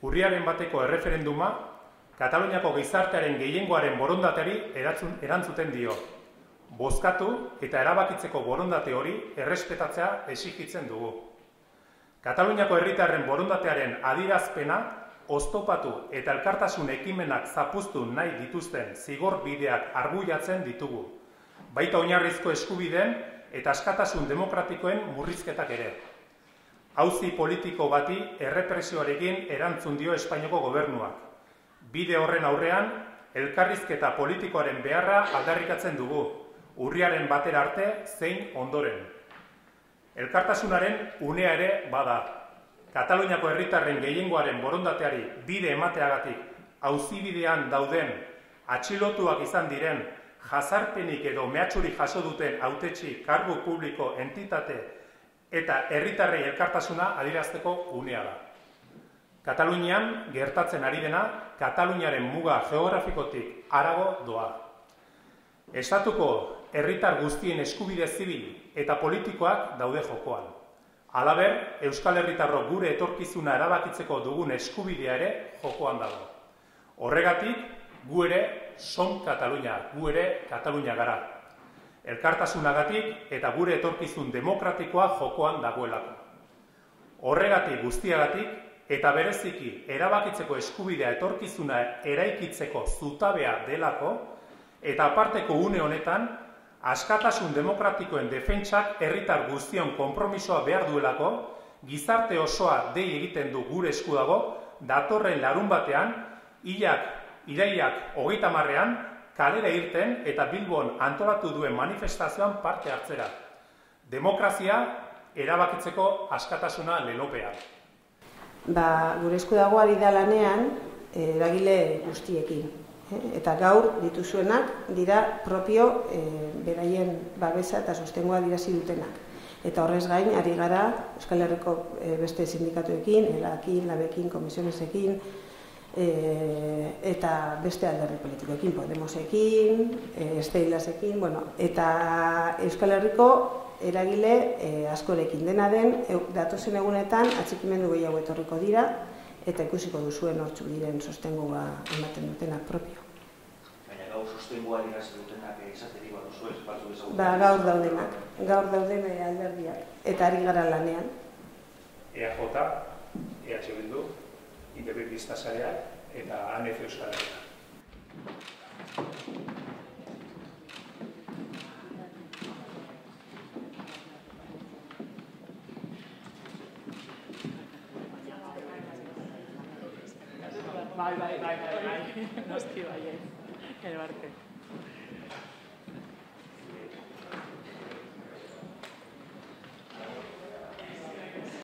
Urriaren bateko erreferenduma, Kataluniako gizartearen gehiengoaren borondateari erantzuten dio. Bozkatu eta erabakitzeko borondate hori errespetatzea exigitzen dugu. Kataluniako herritarren borondatearen adirazpena oztopatu eta elkartasun ekimenak zapuztu nahi dituzten zigor bideak arbuiatzen ditugu. Baita oinarrizko eskubideen eta askatasun demokratikoen murrizketak ere. Hauzi politiko bati errepresioarekin erantzun dio Espainiako gobernuak. Bide horren aurrean, elkarrizketa politikoaren beharra aldarrikatzen dugu, urriaren batera arte zein ondoren. Elkartasunaren unea ere bada. Kataluniako herritarren gehiengoaren borondateari bide emateagatik auzibidean dauden atxilotuak izan diren jazarpenik edo mehatxuri jaso duten autetxi kargu publiko entitate eta herritarrei elkartasuna adirazteko unea da. Katalunian gertatzen ari dena Kataluniaren muga geografikotik arago doa. Estatuko herritar guztien eskubide zibil eta politikoak daude jokoan. Halaber, Euskal Herritarro gure etorkizuna erabakitzeko dugun eskubidea ere jokoan dago. Horregatik, gu ere son Katalunia, gu ere Katalunia gara elkartasunagatik eta gure etorkizun demokratikoa jokoan dagoelako. Horregatik guztiagatik eta bereziki erabakitzeko eskubidea etorkizuna eraikitzeko zutabea delako eta aparteko une honetan askatasun demokratikoen defentsak herritar guztion konpromisoa behar duelako gizarte osoa dei egiten du gure esku dago datorren larun batean hilak iraiak hogeita marrean kalera irten eta Bilbon antolatu duen manifestazioan parte hartzera. Demokrazia erabakitzeko askatasuna lenopea. Ba, gure esku dago ari da lanean eh, eragile guztiekin. Eh? Eta gaur dituzuenak dira propio e, beraien babesa eta sostengoa dirazi dutenak. Eta horrez gain, ari gara Euskal Herriko beste sindikatuekin, elakin, labekin, komisionesekin, e, eta beste alderri politikoekin, Podemosekin, e, Esteilasekin, bueno, eta Euskal Herriko eragile e, askorekin dena den, e, datozen egunetan atxikimendu gehiago etorriko dira, eta ikusiko duzuen hortzu diren sostengoa ematen dutenak propio. Baina gaur sostengoa irazi dutenak izateri bat duzu ez, batzu ezagutzen? Ba, gaur daudenak, gaur dauden alderdiak, eta ari gara lanean. EAJ, EH Bildu, ITB Biztasarea eta ANF Euskal. Bai, bai, bai, bai, bai, noski bai, bai, bai,